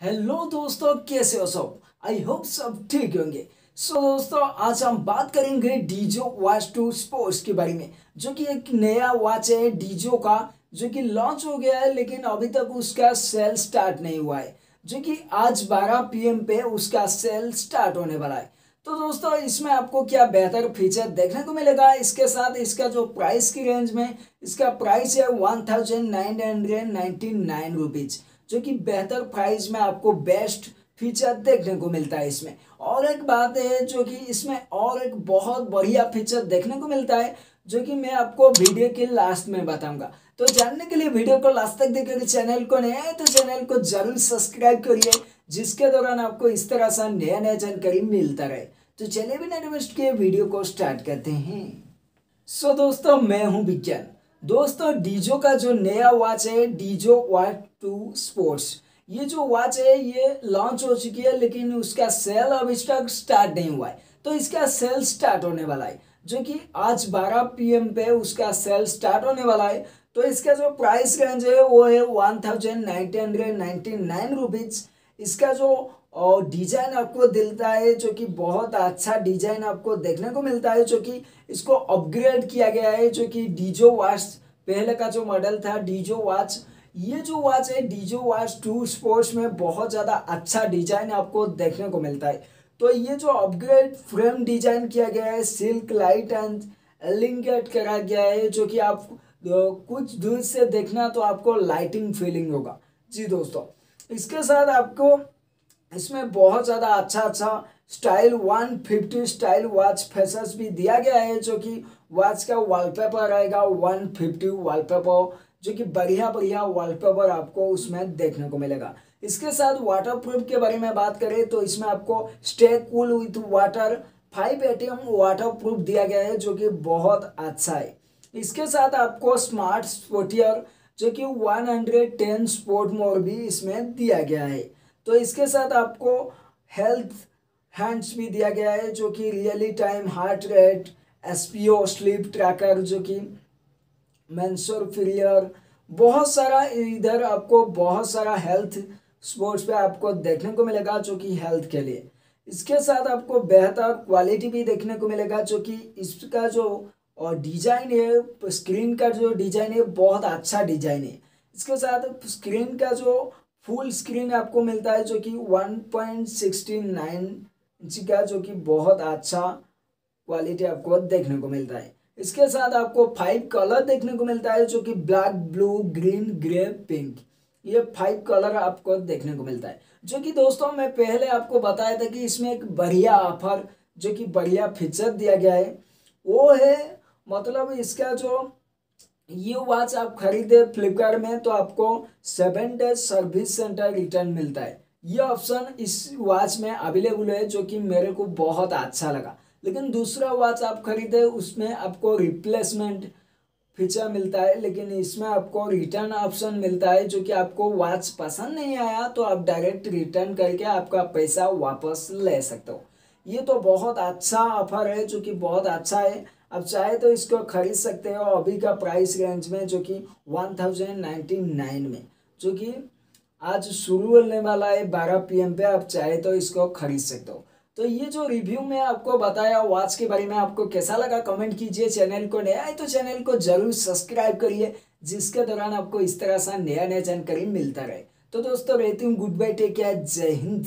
Hello दोस्तों कैसे हो सब? आई होप सब ठीक होंगे। सो so, दोस्तों आज हम बात करेंगे डीजो वॉच टू स्पोर्ट्स के बारे में जो कि एक नया वॉच है डीजो का जो कि लॉन्च हो गया है लेकिन अभी तक उसका सेल स्टार्ट नहीं हुआ है जो कि आज 12 पीएम पे उसका सेल स्टार्ट होने वाला है। तो दोस्तों इसमें आपको क्या बेहतर फीचर देखने को मिलेगा? इसके साथ इसका जो प्राइस की रेंज में इसका प्राइस है one thousand nine hundred ninety nine rupees जो कि बेहतर प्राइस में आपको बेस्ट फीचर देखने को मिलता है इसमें। और एक बात है जो कि इसमें और एक बहुत बढ़िया फीचर देखने को मिलता है, जो कि मैं आपको वीडियो के लास्ट में बताऊँगा। तो जानने के लिए वीडियो को लास्ट तक देखिए चैनल को नया है तो चैनल को ज़रूर सब्सक्राइब करिए, जिसके दौरान आपको इस तरह से नया नया जानकारी मिलता रहे। तो चलिए बिना के वीडियो को स्टार्ट करते हैं। सो दोस्तों, मैं हूँ विज्ञान। दोस्तों, डीजो का जो नया वॉच है, डीजो वॉच टू स्पोर्ट्स ये जो वॉच है, ये लॉन्च हो चुकी है, लेकिन उसका सेल अभी तक स्टार्ट नहीं हुआ है। तो इसका सेल स्टार्ट होने वाला है। जो कि आज 12 पीएम पे उसका सेल स्टार्ट होने वाला है। तो इसका जो प्राइस रेंज है, वो है one thousand ninety hundred ninety nine rupees इसका जो डिज़ाइन आपको दिलता है, जो कि बहुत अच्छा डिज़ाइन आपको देखने को मिलता है, जो कि इसको अपग्रेड किया गया है, जो कि डीजो वॉच पहले का जो मॉडल था डीजो वॉच ये जो वॉच है डीजो वॉच टू स्पोर्ट्स में बहुत ज़्यादा अच्छा डिज़ाइन आपको देखने को मिलता है। तो ये जो अपग्रेड फ्रेम डिज़ाइन किया गया है सिल्क लाइट एंड एलिंगेट करा गया है, जो कि आप कुछ दूर से देखना तो आपको लाइटिंग फीलिंग होगा। जी दोस्तों इसके साथ आपको इसमें बहुत ज़्यादा अच्छा अच्छा स्टाइल 150 स्टाइल वॉच फेसस भी दिया गया है, जो कि वॉच का वॉलपेपर रहेगा 150 वॉलपेपर जो कि बढ़िया बढ़िया वॉलपेपर आपको उसमें देखने को मिलेगा। इसके साथ वाटर प्रूफ के बारे में बात करें तो इसमें आपको stay cool with water five ATM waterproof दिया गया है, जो कि बहुत अच्छा है। इसके साथ आपको स्मार्ट स्पोर्टियर जो कि 110 स्पोर्ट मोर भी इसमें दिया गया है। तो इसके साथ आपको हेल्थ हैंड्स भी दिया गया है, जो कि really time heart rate SPO sleep tracker जो कि मैंसोर फिलियर बहुत सारा इधर आपको बहुत सारा हेल्थ स्पोर्ट्स पे आपको देखने को मिलेगा, जो कि हेल्थ के लिए। इसके साथ आपको बेहतर क्वालिटी भी देखने को मिलेगा, जो कि इसका जो और डिज़ाइन है, स्क्रीन का जो डिज़ाइन है, बहुत अच्छा डिज़ाइन है। इसके साथ स्क्रीन का जो फुल स्क्रीन आपको मिलता है, जो कि 1.69 इंच का, जो कि बहुत अच्छा क्वालिटी आपको देखने को मिलता है। इसके साथ आपको फाइव कलर देखने को मिलता है, जो कि black blue green grey pink ये फाइव कलर आपको देखने को मिलता है। जो कि दोस्तों, मैं पहले आपको बताया था कि इसमें एक बढ़िया ऑफ़र जो कि बढ़िया फीचर दिया गया है, वो है मतलब इसका जो ये वॉच आप खरीदे फ्लिपकार्ट में तो आपको seven days service centre return मिलता है। ये ऑप्शन इस वॉच में अवेलेबल है, जो कि मेरे को बहुत अच्छा लगा। लेकिन दूसरा वॉच आप खरीदे, उसमें आपको रिप्लेसमेंट फीचर मिलता है, लेकिन इसमें आपको रिटर्न ऑप्शन मिलता है, जो कि आपको वॉच पसंद नहीं आया तो आप डायरेक्ट रिटर्न करके आपका पैसा वापस ले सकते हो। ये तो बहुत अच्छा ऑफ़र है, जो कि बहुत अच्छा है। अब चाहे तो इसको खरीद सकते हो अभी का प्राइस रेंज में, जो कि वन थाउज़ेंड नाइन्टी नाइन में, जो कि आज शुरू होने वाला है बारह पी एम पे, आप चाहे तो इसको खरीद सकते हो। तो ये जो रिव्यू में आपको बताया वॉच के बारे में आपको कैसा लगा कमेंट कीजिए चैनल को नया है तो चैनल को ज़रूर सब्सक्राइब करिए, जिसके दौरान आपको इस तरह से नया नया जानकारी मिलता रहे। तो दोस्तों, रहती हूँ गुड बाय टेक केयर जय हिंद।